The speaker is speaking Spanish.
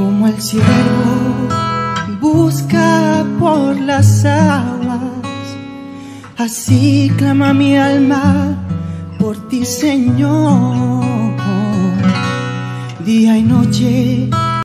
Como el ciervo busca por las aguas, así clama mi alma por ti, Señor. Día y noche